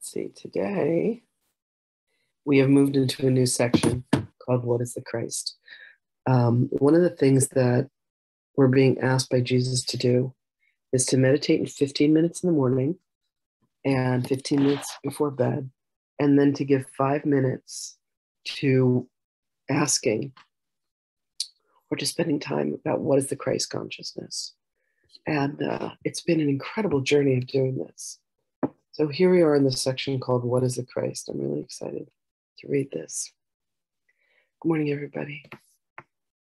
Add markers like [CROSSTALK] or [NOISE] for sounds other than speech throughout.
let's see, today we have moved into a new section called What is the Christ? Um, one of the things that we're being asked by Jesus to do is to meditate in 15 minutes in the morning and 15 minutes before bed, and then to give five minutes to asking or to spending time about what is the Christ consciousness. And uh, it's been an incredible journey of doing this. So here we are in this section called What is the Christ? I'm really excited to read this. Good morning, everybody.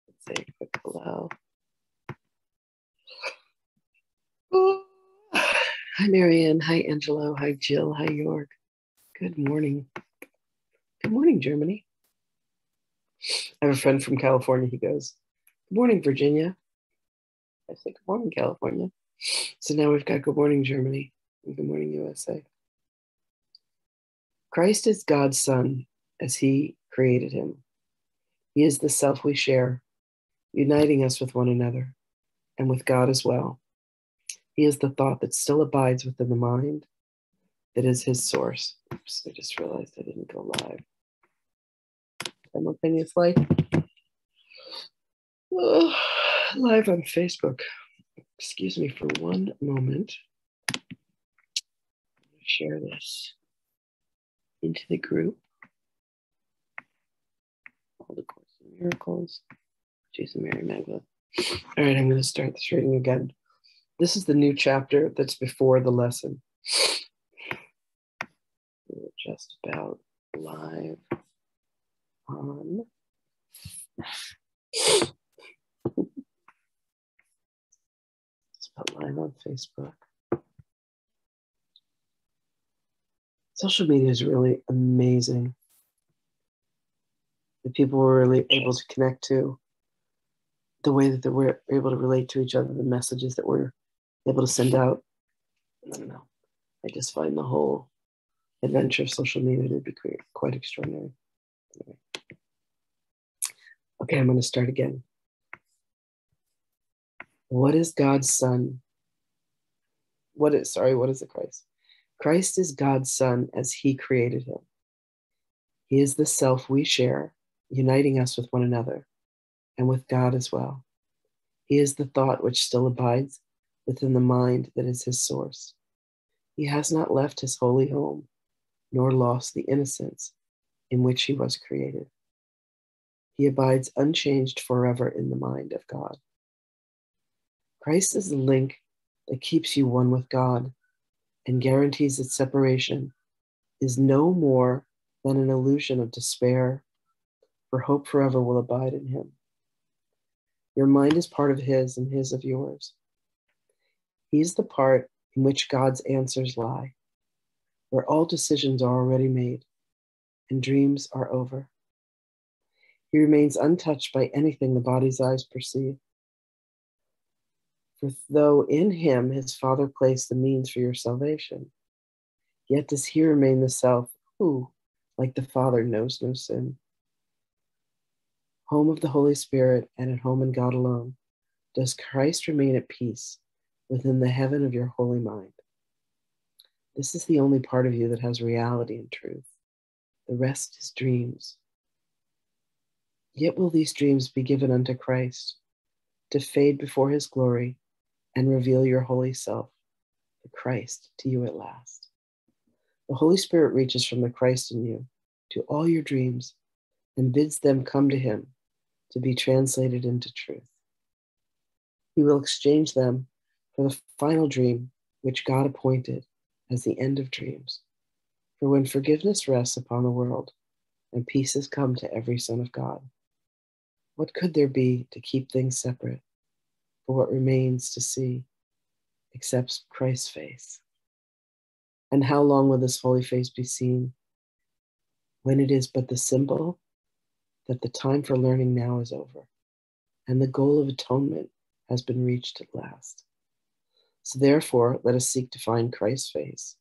Let's say a quick hello. Hi, Marianne. Hi, Angelo. Hi, Jill. Hi, York. Good morning. Good morning, Germany. I have a friend from California. He goes, Good morning, Virginia. I say, Good morning, California. So now we've got Good morning, Germany. Good morning, USA. Christ is God's Son as He created Him. He is the self we share, uniting us with one another and with God as well. He is the thought that still abides within the mind that is His source. Oops, I just realized I didn't go live. Simultaneously. Oh, live on Facebook. Excuse me for one moment share this into the group. All the Course in Miracles, Jesus Mary Magdalene. All right, I'm going to start this reading again. This is the new chapter that's before the lesson. We're just about live on. Just about live on Facebook. Social media is really amazing. The people were really able to connect to the way that were able to relate to each other, the messages that we're able to send out. I don't know. I just find the whole adventure of social media to be quite extraordinary. Okay, I'm going to start again. What is God's Son? What is, sorry, what is the Christ? Christ is God's Son as He created Him. He is the self we share, uniting us with one another and with God as well. He is the thought which still abides within the mind that is His source. He has not left His holy home, nor lost the innocence in which He was created. He abides unchanged forever in the mind of God. Christ is the link that keeps you one with God and guarantees that separation is no more than an illusion of despair, for hope forever will abide in him. Your mind is part of his and his of yours. He's the part in which God's answers lie, where all decisions are already made and dreams are over. He remains untouched by anything the body's eyes perceive. For though in him his Father placed the means for your salvation, yet does he remain the self who, like the Father, knows no sin. Home of the Holy Spirit and at home in God alone, does Christ remain at peace within the heaven of your holy mind. This is the only part of you that has reality and truth. The rest is dreams. Yet will these dreams be given unto Christ to fade before his glory and reveal your holy self, the Christ, to you at last. The Holy Spirit reaches from the Christ in you to all your dreams and bids them come to him to be translated into truth. He will exchange them for the final dream which God appointed as the end of dreams. For when forgiveness rests upon the world and peace has come to every son of God, what could there be to keep things separate? For what remains to see except Christ's face. And how long will this holy face be seen? When it is but the symbol that the time for learning now is over and the goal of atonement has been reached at last. So therefore, let us seek to find Christ's face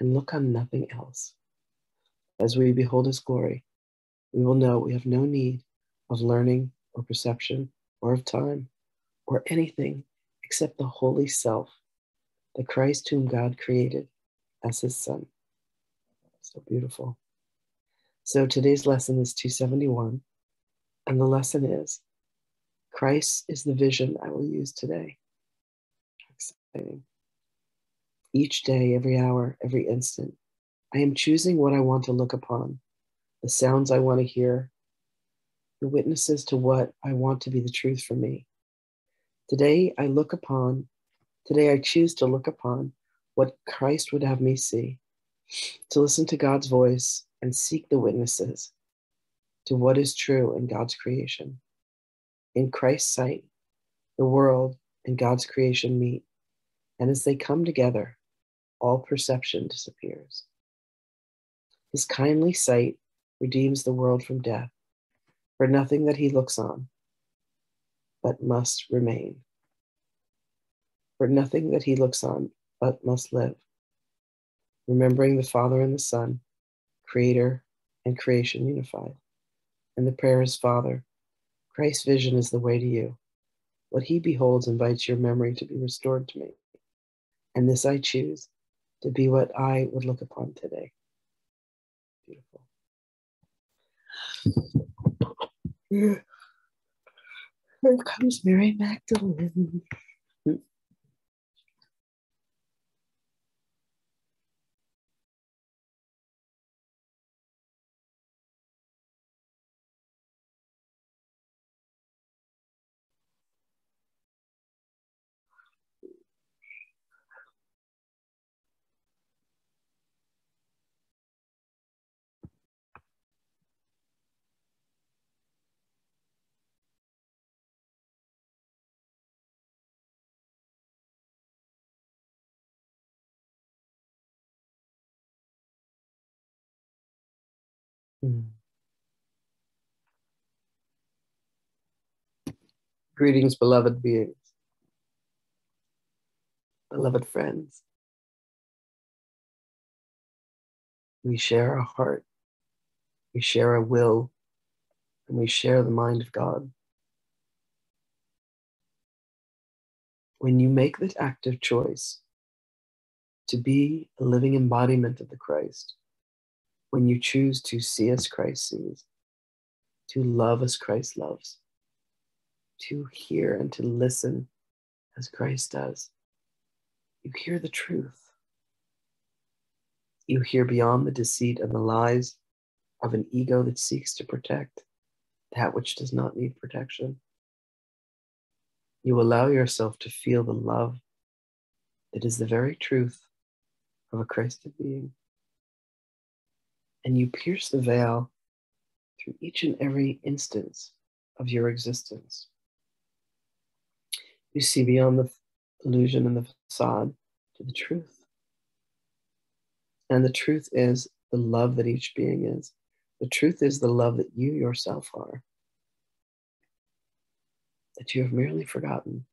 and look on nothing else. As we behold his glory, we will know we have no need of learning or perception or of time or anything except the holy self, the Christ whom God created as his son. So beautiful. So today's lesson is 271, and the lesson is Christ is the vision I will use today. Exciting. Each day, every hour, every instant, I am choosing what I want to look upon, the sounds I want to hear, the witnesses to what I want to be the truth for me. Today, I look upon, today, I choose to look upon what Christ would have me see, to listen to God's voice and seek the witnesses to what is true in God's creation. In Christ's sight, the world and God's creation meet, and as they come together, all perception disappears. His kindly sight redeems the world from death, for nothing that he looks on but must remain. For nothing that he looks on but must live. Remembering the Father and the Son, Creator and creation unified. And the prayer is Father, Christ's vision is the way to you. What he beholds invites your memory to be restored to me. And this I choose to be what I would look upon today. Beautiful. [LAUGHS] Here comes Mary Magdalene. Mm. Greetings, beloved beings, beloved friends. We share our heart, we share a will, and we share the mind of God. When you make that active choice to be a living embodiment of the Christ, when you choose to see as Christ sees, to love as Christ loves, to hear and to listen as Christ does, you hear the truth. You hear beyond the deceit and the lies of an ego that seeks to protect that which does not need protection. You allow yourself to feel the love that is the very truth of a Christed being and you pierce the veil through each and every instance of your existence. You see beyond the illusion and the facade to the truth. And the truth is the love that each being is. The truth is the love that you yourself are, that you have merely forgotten,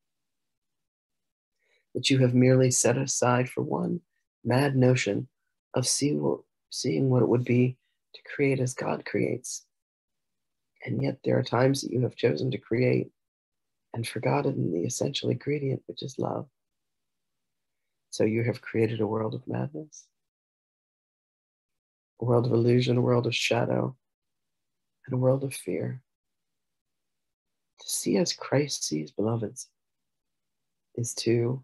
that you have merely set aside for one mad notion of see seeing what it would be to create as God creates. And yet there are times that you have chosen to create and forgotten the essential ingredient, which is love. So you have created a world of madness, a world of illusion, a world of shadow, and a world of fear. To see as Christ sees beloveds is to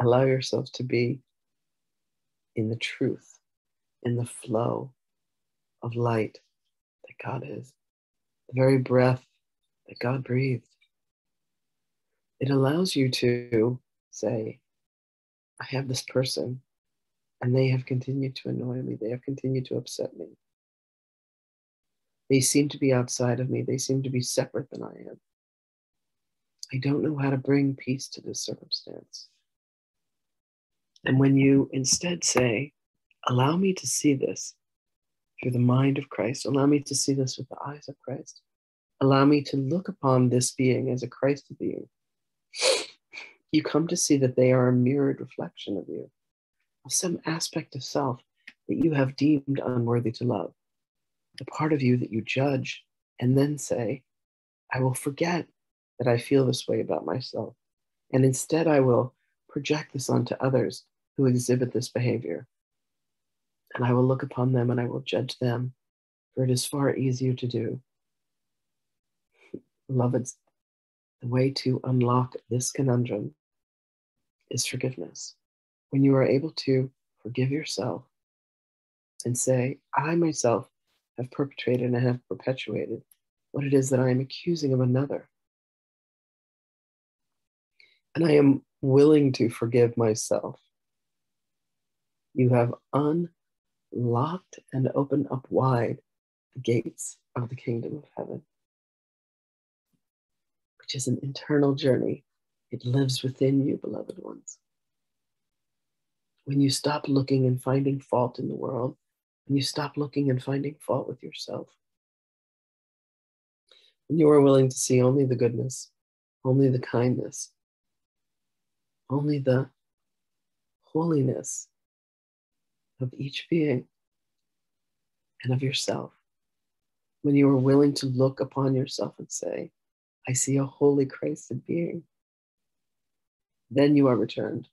allow yourself to be in the truth, in the flow of light that God is, the very breath that God breathed. It allows you to say, I have this person, and they have continued to annoy me, they have continued to upset me. They seem to be outside of me, they seem to be separate than I am. I don't know how to bring peace to this circumstance. And when you instead say, Allow me to see this through the mind of Christ, allow me to see this with the eyes of Christ, allow me to look upon this being as a Christ being, you come to see that they are a mirrored reflection of you, of some aspect of self that you have deemed unworthy to love, the part of you that you judge and then say, I will forget that I feel this way about myself. And instead, I will project this onto others who exhibit this behavior. And I will look upon them and I will judge them, for it is far easier to do. [LAUGHS] Beloveds, the way to unlock this conundrum is forgiveness. When you are able to forgive yourself and say, I myself have perpetrated and have perpetuated what it is that I am accusing of another. And I am willing to forgive myself. You have unlocked and opened up wide the gates of the kingdom of heaven, which is an internal journey. It lives within you, beloved ones. When you stop looking and finding fault in the world, when you stop looking and finding fault with yourself, when you are willing to see only the goodness, only the kindness, only the holiness of each being and of yourself, when you are willing to look upon yourself and say, I see a holy Christed being, then you are returned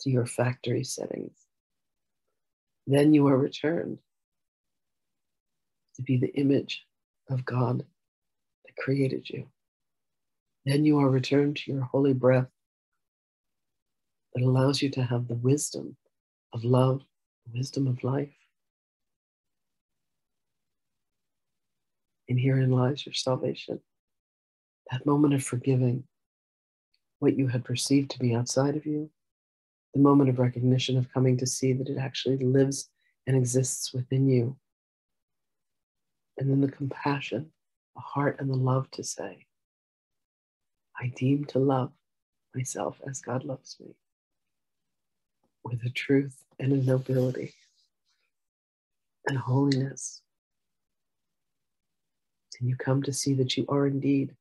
to your factory settings. Then you are returned to be the image of God that created you. Then you are returned to your holy breath that allows you to have the wisdom of love, the wisdom of life. And herein lies your salvation. That moment of forgiving what you had perceived to be outside of you, the moment of recognition of coming to see that it actually lives and exists within you. And then the compassion, the heart, and the love to say, I deem to love myself as God loves me, with a truth and a nobility and holiness. And you come to see that you are indeed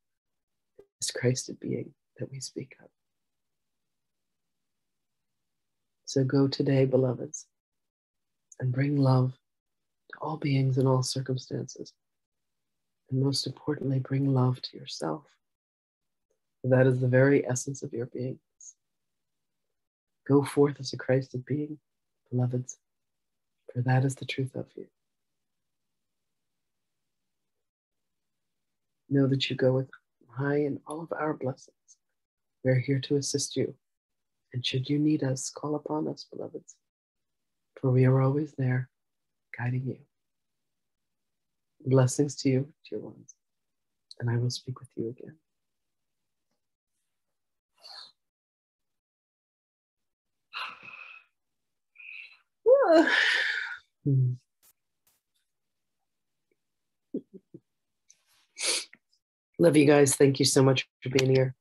this Christed being that we speak of. So go today, beloveds, and bring love to all beings in all circumstances. And most importantly, bring love to yourself. That is the very essence of your being. Go forth as a Christed being, beloveds, for that is the truth of you. Know that you go with high in all of our blessings. We are here to assist you and should you need us, call upon us, beloveds, for we are always there, guiding you. Blessings to you, dear ones, and I will speak with you again. [SIGHS] Love you guys. Thank you so much for being here.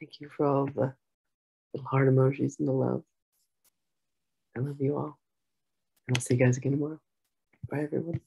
Thank you for all the little heart emojis and the love. I love you all. And I'll see you guys again tomorrow. Bye, everyone.